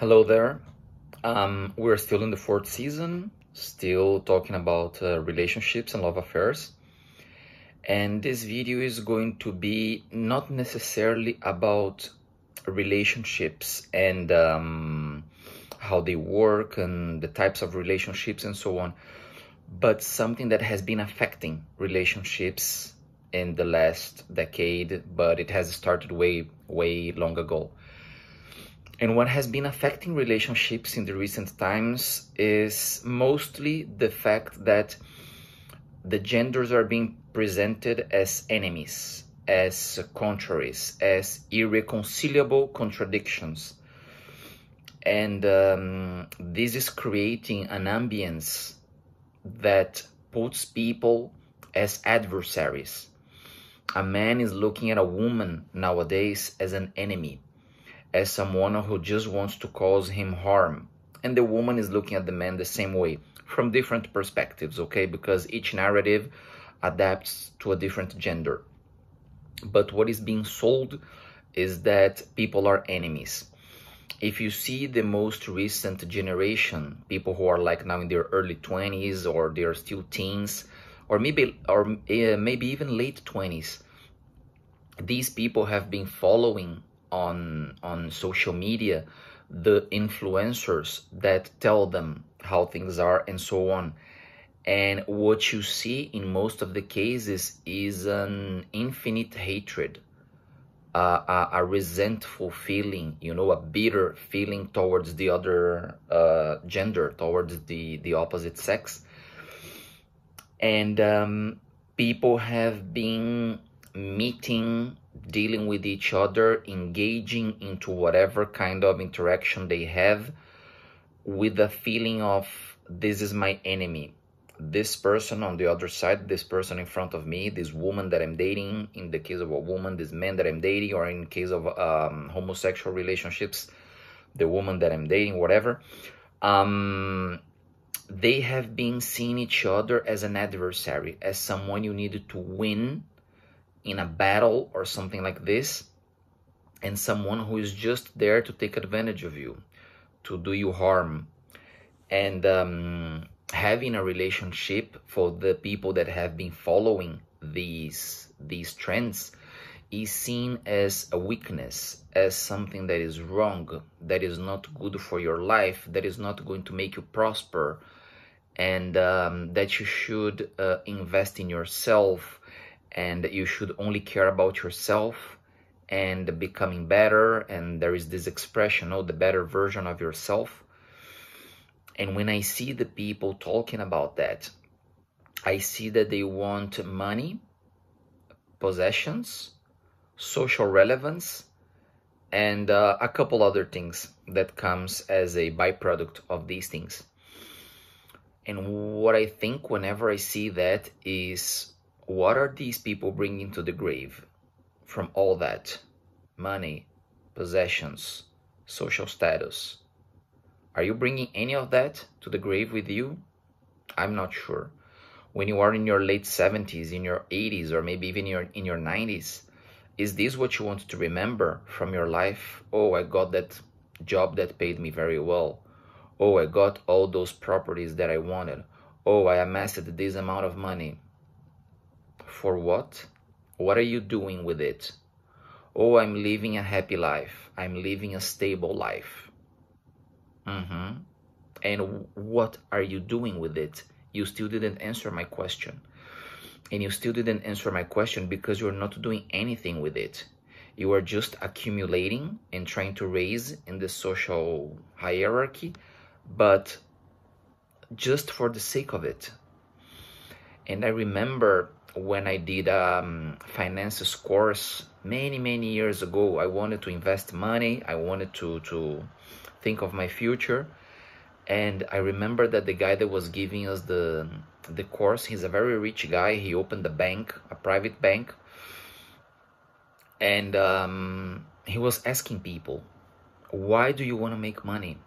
Hello there. Um, we're still in the fourth season, still talking about uh, relationships and love affairs. And this video is going to be not necessarily about relationships and um, how they work and the types of relationships and so on, but something that has been affecting relationships in the last decade, but it has started way, way long ago. And what has been affecting relationships in the recent times is mostly the fact that the genders are being presented as enemies, as contraries, as irreconcilable contradictions. And um, this is creating an ambience that puts people as adversaries. A man is looking at a woman nowadays as an enemy as someone who just wants to cause him harm. And the woman is looking at the man the same way from different perspectives, okay? Because each narrative adapts to a different gender. But what is being sold is that people are enemies. If you see the most recent generation, people who are like now in their early 20s or they're still teens, or maybe or uh, maybe even late 20s, these people have been following on on social media the influencers that tell them how things are and so on. And what you see in most of the cases is an infinite hatred uh, a, a, resentful feeling you know a bitter feeling towards the other uh, gender towards the the opposite sex. And um, people have been meeting dealing with each other, engaging into whatever kind of interaction they have with the feeling of this is my enemy. This person on the other side, this person in front of me, this woman that I'm dating, in the case of a woman, this man that I'm dating, or in case of um, homosexual relationships, the woman that I'm dating, whatever, um, they have been seeing each other as an adversary, as someone you needed to win in a battle or something like this and someone who is just there to take advantage of you to do you harm. And um, having a relationship for the people that have been following these these trends is seen as a weakness as something that is wrong that is not good for your life that is not going to make you prosper and um, that you should uh, invest in yourself and you should only care about yourself and becoming better. And there is this expression oh the better version of yourself. And when i see the people talking about that i see that they want money possessions social relevance and uh, a couple other things that comes as a byproduct of these things. And what i think whenever i see that is what are these people bringing to the grave from all that money, possessions, social status? Are you bringing any of that to the grave with you? I'm not sure. When you are in your late 70s, in your 80s, or maybe even your, in your 90s, is this what you want to remember from your life? Oh, I got that job that paid me very well. Oh, I got all those properties that I wanted. Oh, I amassed this amount of money. For what? What are you doing with it? Oh, I'm living a happy life. I'm living a stable life. Mm-hmm. And what are you doing with it? You still didn't answer my question. And you still didn't answer my question because you're not doing anything with it. You are just accumulating and trying to raise in the social hierarchy, but just for the sake of it. And I remember when I did a um, finances course many many years ago. I wanted to invest money. I wanted to to think of my future, and I remember that the guy that was giving us the the course, he's a very rich guy. He opened a bank, a private bank, and um, he was asking people, "Why do you want to make money?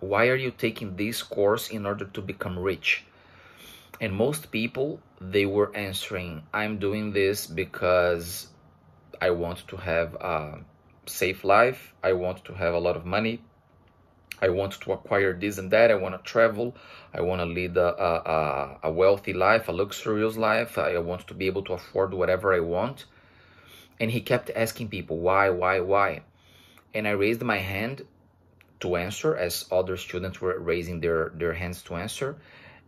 Why are you taking this course in order to become rich?" And most people, they were answering, I'm doing this because I want to have a safe life. I want to have a lot of money. I want to acquire this and that. I want to travel. I want to lead a, a, a wealthy life, a luxurious life. I want to be able to afford whatever I want. And he kept asking people, why, why, why? And I raised my hand to answer as other students were raising their, their hands to answer.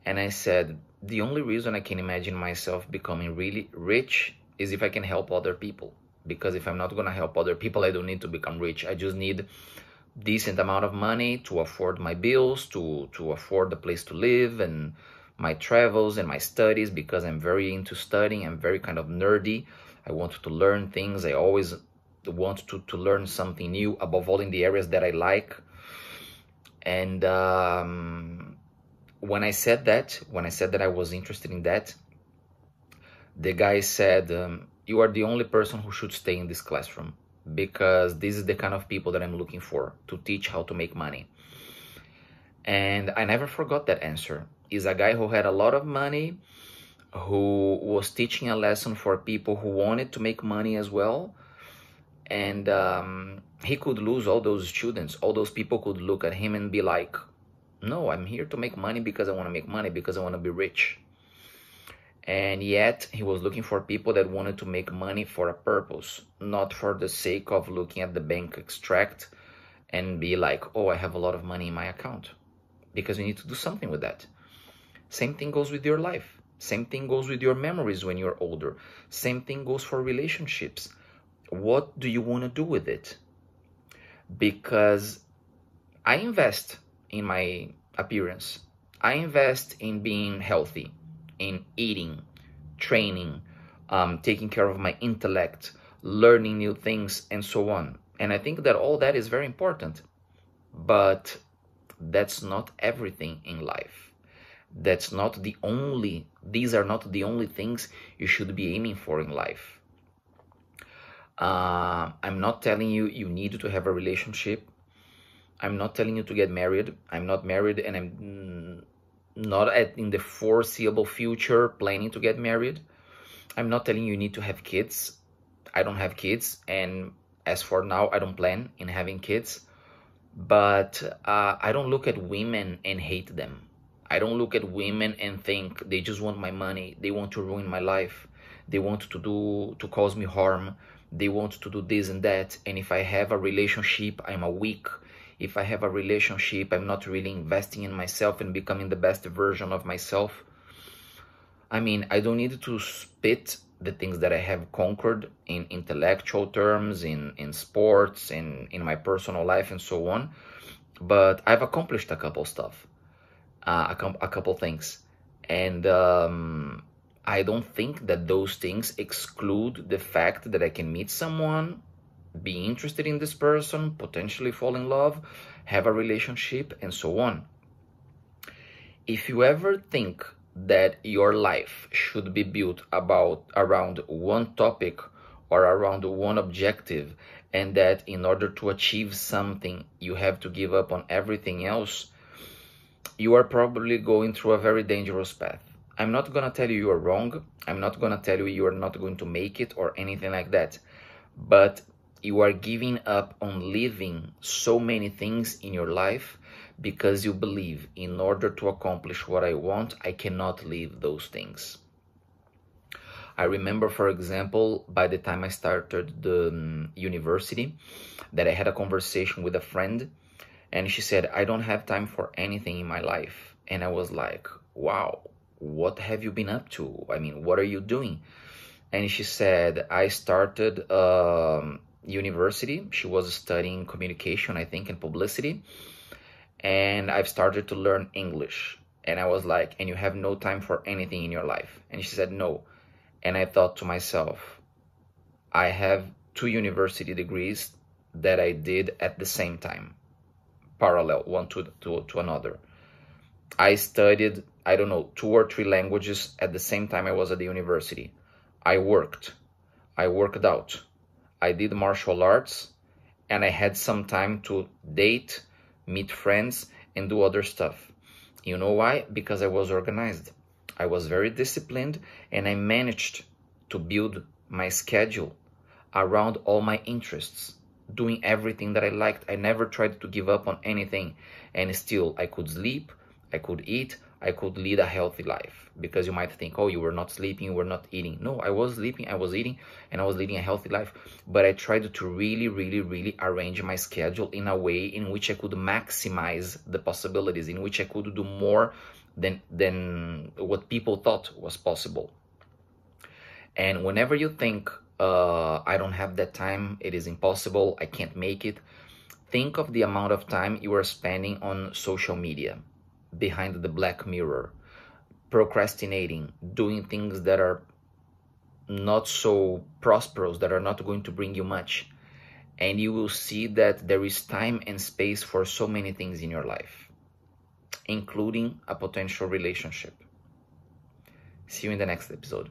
And I said, the only reason I can imagine myself becoming really rich is if I can help other people. Because if I'm not going to help other people, I don't need to become rich. I just need decent amount of money to afford my bills, to, to afford the place to live and my travels and my studies because I'm very into studying. I'm very kind of nerdy. I want to learn things. I always want to, to learn something new, above all in the areas that I like. And um, when I said that, when I said that I was interested in that, the guy said, um, You are the only person who should stay in this classroom because this is the kind of people that I'm looking for to teach how to make money. And I never forgot that answer. Is a guy who had a lot of money, who was teaching a lesson for people who wanted to make money as well. And um, he could lose all those students. All those people could look at him and be like, no, I'm here to make money because I want to make money, because I want to be rich. And yet he was looking for people that wanted to make money for a purpose not for the sake of looking at the bank extract and be like oh i have a lot of money in my account. Because you need to do something with that. Same thing goes with your life. Same thing goes with your memories when you're older. Same thing goes for relationships. What do you want to do with it? Because i invest in my appearance i invest in being healthy in eating, training, um, taking care of my intellect, learning new things, and so on. And I think that all that is very important. But that's not everything in life. That's not the only, these are not the only things you should be aiming for in life. Uh, I'm not telling you you need to have a relationship. I'm not telling you to get married. I'm not married and I'm not at, in the foreseeable future planning to get married. I'm not telling you you need to have kids. I don't have kids, and as for now, I don't plan in having kids. But uh, I don't look at women and hate them. I don't look at women and think they just want my money. They want to ruin my life. They want to do to cause me harm. They want to do this and that. And if I have a relationship, I'm a weak if I have a relationship, I'm not really investing in myself and becoming the best version of myself. I mean, I don't need to spit the things that I have conquered in intellectual terms, in, in sports, in, in my personal life, and so on. But I've accomplished a couple stuff, uh, a, a couple things. And um, I don't think that those things exclude the fact that I can meet someone be interested in this person, potentially fall in love, have a relationship, and so on. If you ever think that your life should be built about around one topic or around one objective and that in order to achieve something you have to give up on everything else you are probably going through a very dangerous path. I'm not going to tell you you are wrong. I'm not going to tell you you are not going to make it or anything like that. But you are giving up on living so many things in your life because you believe in order to accomplish what I want, I cannot leave those things. I remember, for example, by the time I started the um, university, that I had a conversation with a friend, and she said, I don't have time for anything in my life. And I was like, wow, what have you been up to? I mean, what are you doing? And she said, I started um, university. She was studying communication, I think, and publicity. And I've started to learn English. And I was like, and you have no time for anything in your life. And she said, no. And I thought to myself, I have two university degrees that I did at the same time, parallel, one to, to, to another. I studied, I don't know, two or three languages at the same time I was at the university. I worked. I worked out. I did martial arts and I had some time to date, meet friends, and do other stuff. You know why? Because I was organized. I was very disciplined and I managed to build my schedule around all my interests. doing everything that I liked. I never tried to give up on anything. And still, I could sleep, I could eat, I could lead a healthy life. Because you might think, oh, you were not sleeping, you were not eating. No, I was sleeping, I was eating, and I was leading a healthy life. But I tried to really, really, really arrange my schedule in a way in which I could maximize the possibilities, in which I could do more than, than what people thought was possible. And whenever you think, uh, I don't have that time, it is impossible, I can't make it, think of the amount of time you are spending on social media behind the black mirror, procrastinating, doing things that are not so prosperous, that are not going to bring you much. And you will see that there is time and space for so many things in your life, including a potential relationship. See you in the next episode.